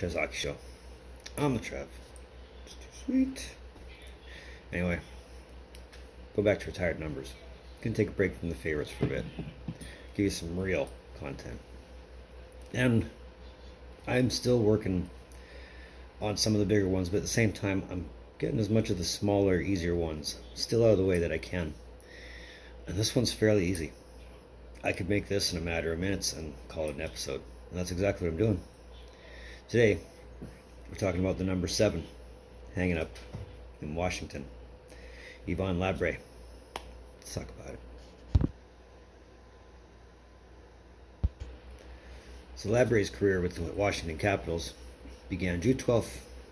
Kazaki Show. I'm the Trev. It's too sweet. Anyway, go back to retired numbers. Gonna take a break from the favorites for a bit. Give you some real content. And I'm still working on some of the bigger ones, but at the same time, I'm getting as much of the smaller, easier ones still out of the way that I can. And this one's fairly easy. I could make this in a matter of minutes and call it an episode. And that's exactly what I'm doing. Today, we're talking about the number seven hanging up in Washington. Yvon Labre. Let's talk about it. So Labre's career with the Washington Capitals began June 12,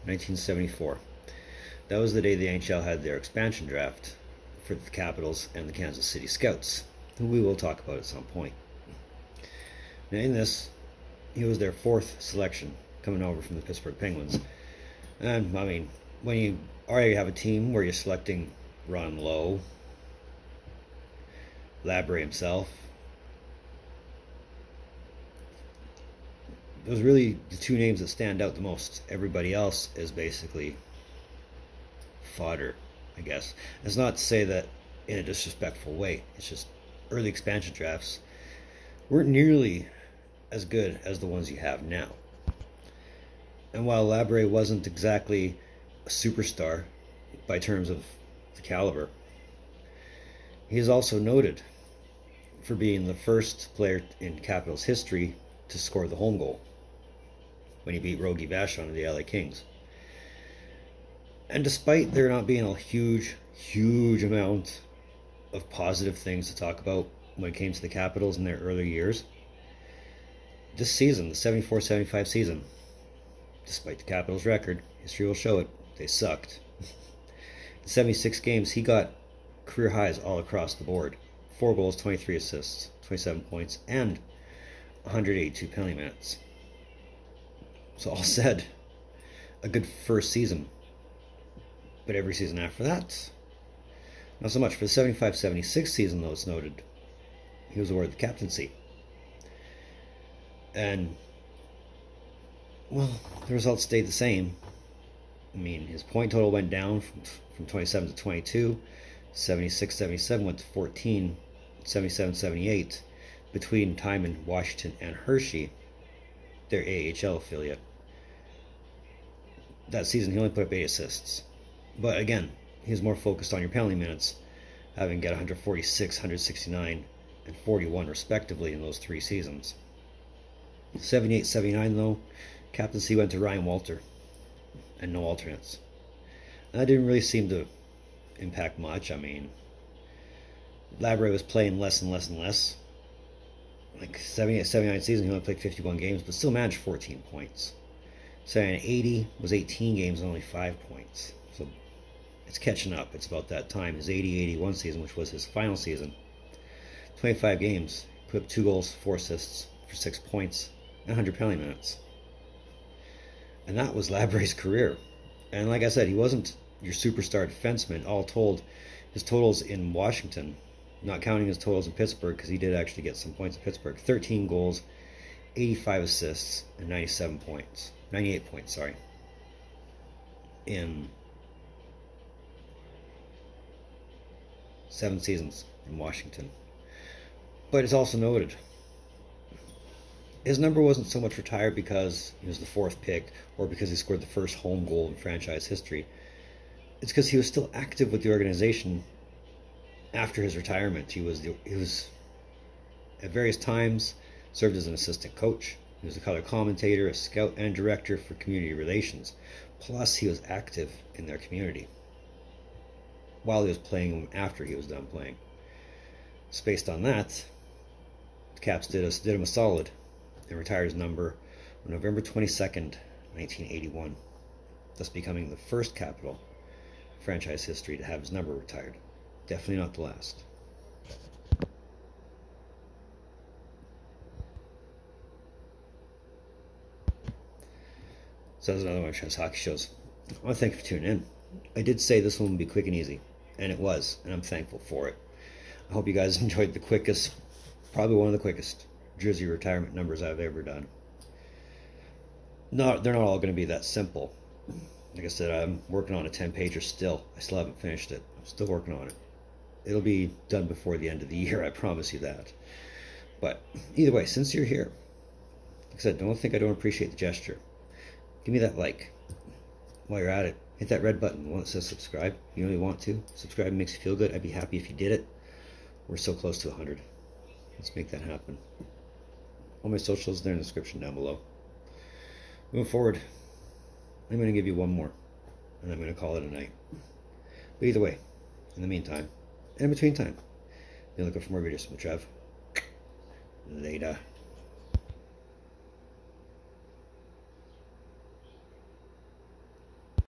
1974. That was the day the NHL had their expansion draft for the Capitals and the Kansas City Scouts, who we will talk about at some point. Now, in this, he was their fourth selection coming over from the Pittsburgh Penguins. And, I mean, when you already have a team where you're selecting Ron Low, Labre himself, those really the two names that stand out the most. Everybody else is basically fodder, I guess. It's not to say that in a disrespectful way. It's just early expansion drafts weren't nearly as good as the ones you have now. And while Labre wasn't exactly a superstar by terms of the caliber, he is also noted for being the first player in Capitals history to score the home goal when he beat Rogie Vachon of the LA Kings. And despite there not being a huge, huge amount of positive things to talk about when it came to the Capitals in their early years, this season, the 74 75 season, despite the Capitals' record, history will show it, they sucked. in 76 games, he got career highs all across the board 4 goals, 23 assists, 27 points, and 182 penalty minutes. So, all said, a good first season. But every season after that, not so much. For the 75 76 season, though, it's noted, he was awarded the captaincy. And, well, the results stayed the same. I mean, his point total went down from, from 27 to 22, 76 77 went to 14, 77 78 between time in Washington and Hershey, their AHL affiliate. That season, he only put up eight assists. But again, he was more focused on your penalty minutes, having got 146, 169, and 41 respectively in those three seasons. 78 79, though, captaincy went to Ryan Walter, and no alternates. And that didn't really seem to impact much. I mean, Labre was playing less and less and less. Like 78 79 season, he only played 51 games, but still managed 14 points. 80 was 18 games and only 5 points. So it's catching up. It's about that time. His 80 81 season, which was his final season, 25 games, put up 2 goals, 4 assists for 6 points, and 100 penalty minutes. And that was Labre's career. And like I said, he wasn't your superstar defenseman. All told, his totals in Washington, not counting his totals in Pittsburgh, because he did actually get some points in Pittsburgh 13 goals, 85 assists, and 97 points. 98 points, sorry. In seven seasons in Washington. But it's also noted his number wasn't so much retired because he was the fourth pick or because he scored the first home goal in franchise history. It's because he was still active with the organization after his retirement. He was the, he was at various times served as an assistant coach. He was a color commentator, a scout, and director for community relations. Plus, he was active in their community while he was playing after he was done playing. So based on that, the Caps did us did him a solid and retired his number on November 22nd, 1981, thus becoming the first Capital franchise history to have his number retired. Definitely not the last. So that's another one of Trev's hockey shows. I want to thank you for tuning in. I did say this one would be quick and easy, and it was, and I'm thankful for it. I hope you guys enjoyed the quickest, probably one of the quickest jersey retirement numbers I've ever done. not they're not all going to be that simple. Like I said, I'm working on a 10 pager still. I still haven't finished it. I'm still working on it. It'll be done before the end of the year, I promise you that. But either way, since you're here, like I said, don't think I don't appreciate the gesture. Give me that like while you're at it. Hit that red button, the one that says subscribe. You really want to. Subscribe makes you feel good. I'd be happy if you did it. We're so close to 100. Let's make that happen. All my socials there in the description down below. Moving forward, I'm going to give you one more, and I'm going to call it a night. But either way, in the meantime, in between time, be looking for more videos from Trev. Later.